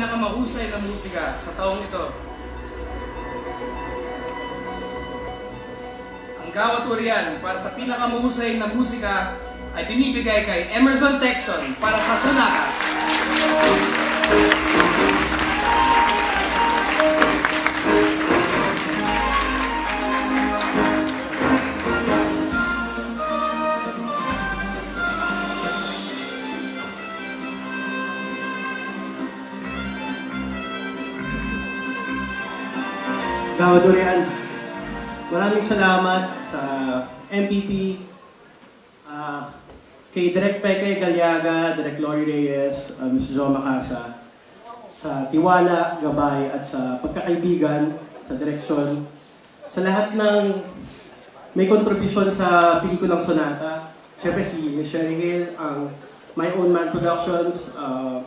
pinakamahusay na musika sa taong ito. Ang gawaturian para sa pinakamahusay na musika ay binibigay kay Emerson Texon para sa Sonata. Gawadurian, maraming salamat sa MPP, ah, kay Direk Peke Galiaga, Direk Lori Reyes, uh, Ms. Jo Macasa, sa tiwala, gabay at sa pagkakaibigan, sa direksyon, sa lahat ng may kontribusyon sa pelikulang Sonata. Siyempre si Sherry Hill, ang My Own Man Productions, ah,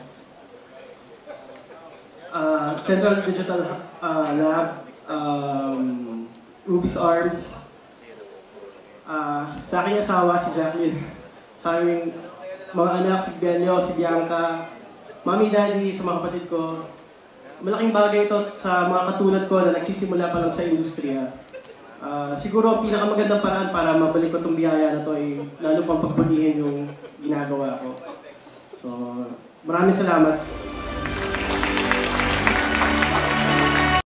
ah, Central Digital ah, Lab, um, Ruby's Arms, ah, sa aking asawa si Jacqueline, sa aming mga anak si Belio, si Bianca, Mami, Daddy, sa mga kapatid ko. Malaking bagay ito sa mga katulad ko na nagsisimula pa lang sa industriya. Ah, siguro ang pinakamagandang paraan para mabalik ko itong biyaya na to ay lalo pang pagpaghihin yung ginagawa ko. So, maraming salamat.